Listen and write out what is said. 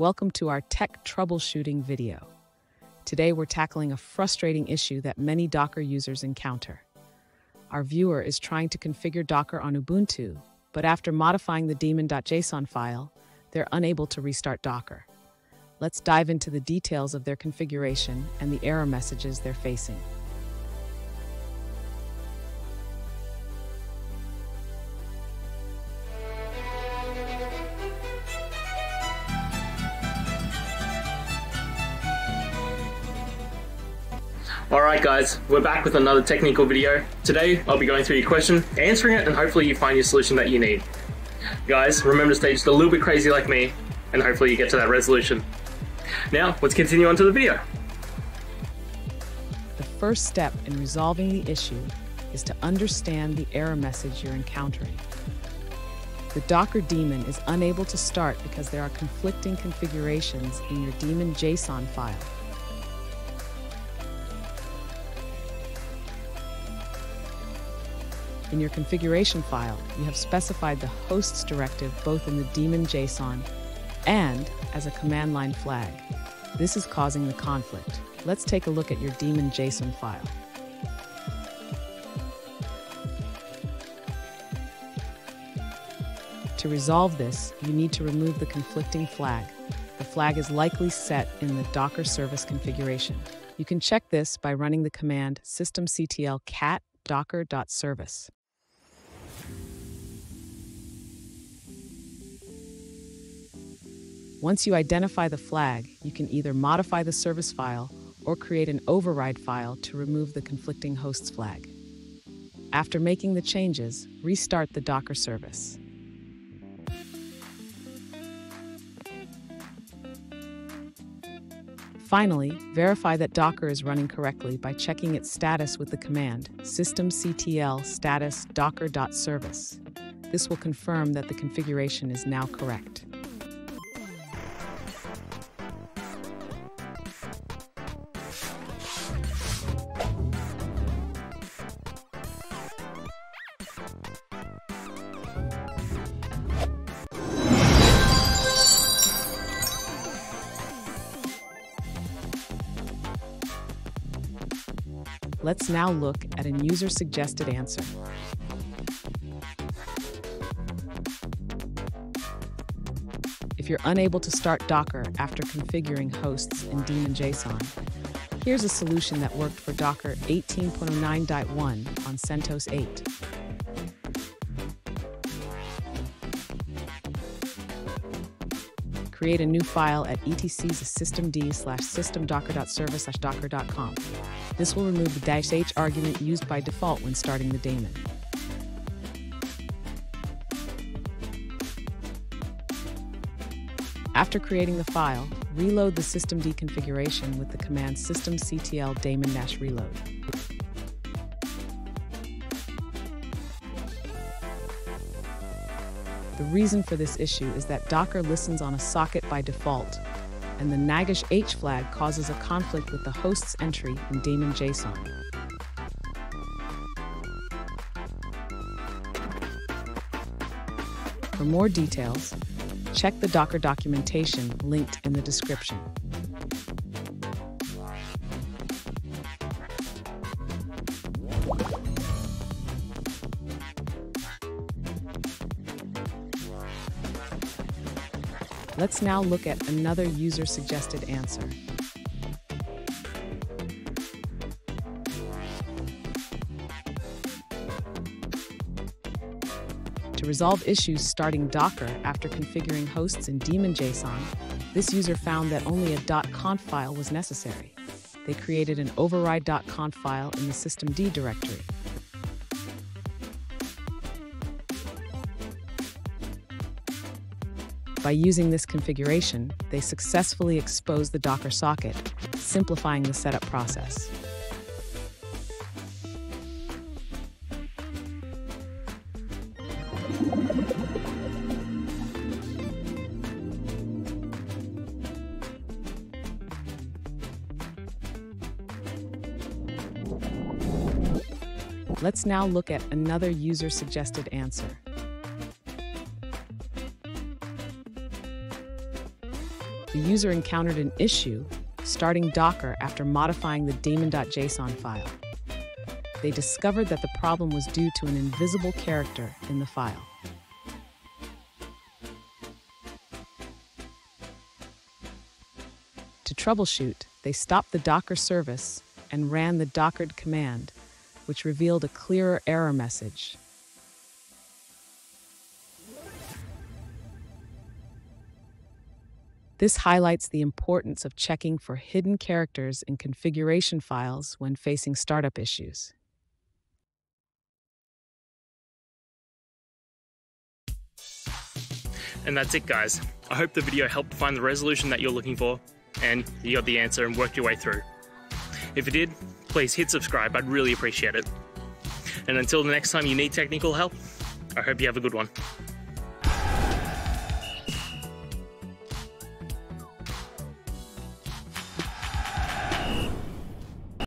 Welcome to our tech troubleshooting video. Today we're tackling a frustrating issue that many Docker users encounter. Our viewer is trying to configure Docker on Ubuntu, but after modifying the daemon.json file, they're unable to restart Docker. Let's dive into the details of their configuration and the error messages they're facing. Alright guys, we're back with another technical video. Today, I'll be going through your question, answering it, and hopefully you find your solution that you need. Guys, remember to stay just a little bit crazy like me, and hopefully you get to that resolution. Now, let's continue on to the video. The first step in resolving the issue is to understand the error message you're encountering. The Docker daemon is unable to start because there are conflicting configurations in your daemon JSON file. In your configuration file, you have specified the hosts directive both in the daemon JSON and as a command line flag. This is causing the conflict. Let's take a look at your daemon JSON file. To resolve this, you need to remove the conflicting flag. The flag is likely set in the Docker service configuration. You can check this by running the command systemctl cat docker.service. Once you identify the flag, you can either modify the service file or create an override file to remove the conflicting hosts flag. After making the changes, restart the Docker service. Finally, verify that Docker is running correctly by checking its status with the command systemctl status docker.service. This will confirm that the configuration is now correct. Let's now look at a user-suggested answer. If you're unable to start Docker after configuring hosts in daemon JSON, here's a solution that worked for Docker 18.09.1 on CentOS 8. Create a new file at etc systemd slash systemdocker.service slash docker.conf. This will remove the dash h argument used by default when starting the daemon. After creating the file, reload the systemd configuration with the command systemctl daemon-reload. The reason for this issue is that Docker listens on a socket by default, and the Nagash H flag causes a conflict with the host's entry in daemon JSON. For more details, check the Docker documentation linked in the description. Let's now look at another user-suggested answer. To resolve issues starting Docker after configuring hosts in daemon JSON, this user found that only a .conf file was necessary. They created an override.conf file in the systemd directory. By using this configuration, they successfully exposed the Docker socket, simplifying the setup process. Let's now look at another user-suggested answer. The user encountered an issue starting Docker after modifying the daemon.json file. They discovered that the problem was due to an invisible character in the file. To troubleshoot, they stopped the Docker service and ran the dockerd command, which revealed a clearer error message. This highlights the importance of checking for hidden characters in configuration files when facing startup issues. And that's it, guys. I hope the video helped find the resolution that you're looking for and you got the answer and worked your way through. If it did, please hit subscribe, I'd really appreciate it. And until the next time you need technical help, I hope you have a good one.